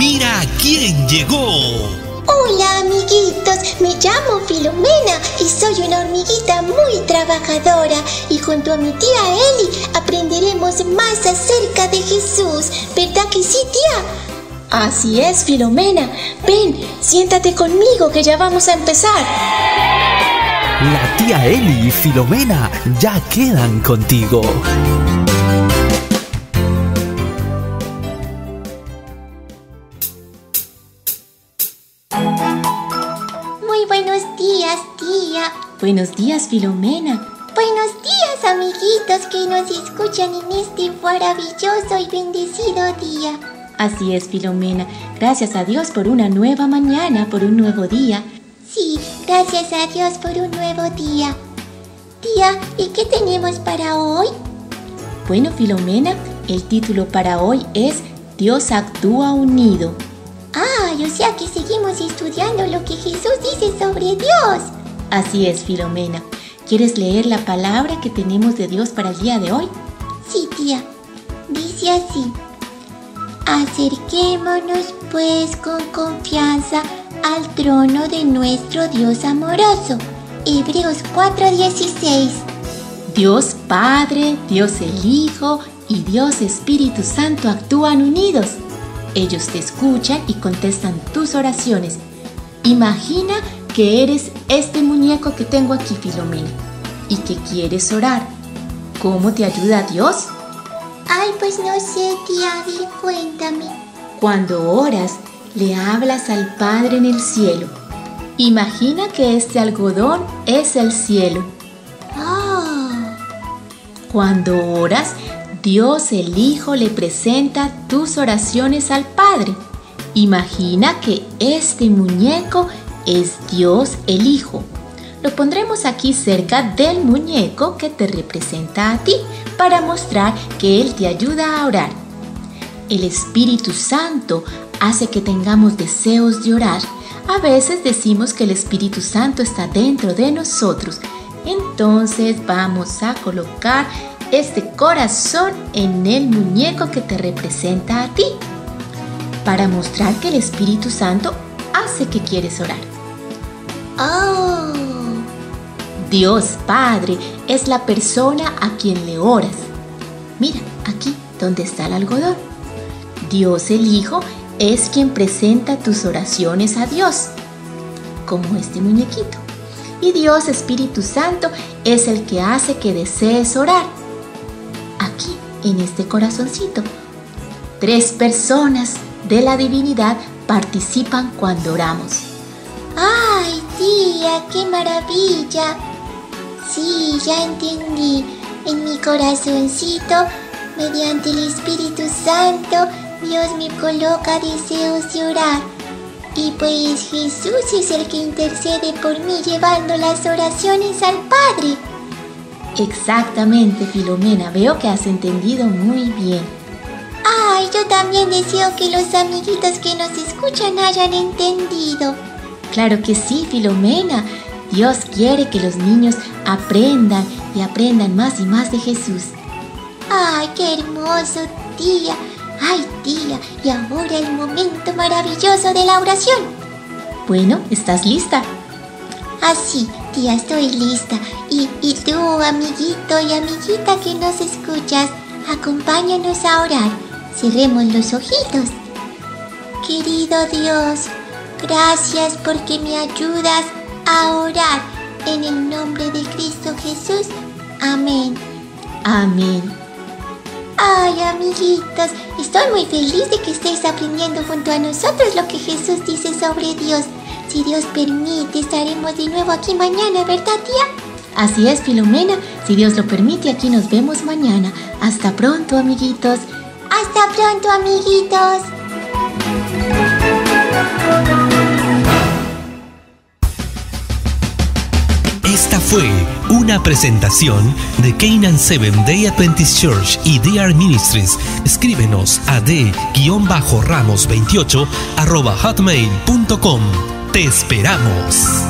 Mira quién llegó. Hola amiguitos, me llamo Filomena y soy una hormiguita muy trabajadora y junto a mi tía Eli aprenderemos más acerca de Jesús, ¿verdad que sí tía? Así es, Filomena. Ven, siéntate conmigo que ya vamos a empezar. La tía Eli y Filomena ya quedan contigo. Días, tía. Buenos días, Filomena. Buenos días, amiguitos que nos escuchan en este maravilloso y bendecido día. Así es, Filomena. Gracias a Dios por una nueva mañana, por un nuevo día. Sí, gracias a Dios por un nuevo día. Tía, ¿y qué tenemos para hoy? Bueno, Filomena, el título para hoy es Dios actúa unido. O sea que seguimos estudiando lo que Jesús dice sobre Dios. Así es, Filomena. ¿Quieres leer la palabra que tenemos de Dios para el día de hoy? Sí, tía. Dice así. Acerquémonos pues con confianza al trono de nuestro Dios amoroso. Hebreos 4:16. Dios Padre, Dios el Hijo y Dios Espíritu Santo actúan unidos. Ellos te escuchan y contestan tus oraciones. Imagina que eres este muñeco que tengo aquí, Filomena, y que quieres orar. ¿Cómo te ayuda Dios? Ay, pues no sé, tía, cuéntame. Cuando oras, le hablas al Padre en el cielo. Imagina que este algodón es el cielo. Ah, Cuando oras, Dios el Hijo le presenta tus oraciones al Padre. Imagina que este muñeco es Dios el Hijo. Lo pondremos aquí cerca del muñeco que te representa a ti para mostrar que Él te ayuda a orar. El Espíritu Santo hace que tengamos deseos de orar. A veces decimos que el Espíritu Santo está dentro de nosotros. Entonces vamos a colocar este corazón en el muñeco que te representa a ti para mostrar que el Espíritu Santo hace que quieres orar. oh, Dios Padre es la persona a quien le oras. Mira, aquí donde está el algodón. Dios el Hijo es quien presenta tus oraciones a Dios, como este muñequito. Y Dios Espíritu Santo es el que hace que desees orar. En este corazoncito. Tres personas de la divinidad participan cuando oramos. ay, tía, qué maravilla. Sí, ya entendí. En mi corazoncito, mediante el Espíritu Santo, Dios me coloca deseos de orar. Y pues Jesús es el que intercede por mí llevando las oraciones al Padre. Exactamente, Filomena. Veo que has entendido muy bien. Ay, yo también deseo que los amiguitos que nos escuchan hayan entendido. Claro que sí, Filomena. Dios quiere que los niños aprendan y aprendan más y más de Jesús. Ay, qué hermoso, tía. Ay, tía, y ahora el momento maravilloso de la oración. Bueno, ¿estás lista? Así, tía, estoy lista. Y, y tú, amiguito y amiguita que nos escuchas, acompáñanos a orar. Cerremos los ojitos. Querido Dios, gracias porque me ayudas a orar. En el nombre de Cristo Jesús. Amén. Amén. Ay, amiguitos, estoy muy feliz de que estéis aprendiendo junto a nosotros lo que Jesús dice sobre Dios. Si Dios permite, estaremos de nuevo aquí mañana, ¿verdad, tía? Así es, Filomena. Si Dios lo permite, aquí nos vemos mañana. Hasta pronto, amiguitos. Hasta pronto, amiguitos. Esta fue una presentación de Canaan Seven Day Adventist Church y DR Ministries. Escríbenos a d-ramos28 arroba hotmail.com. Te esperamos.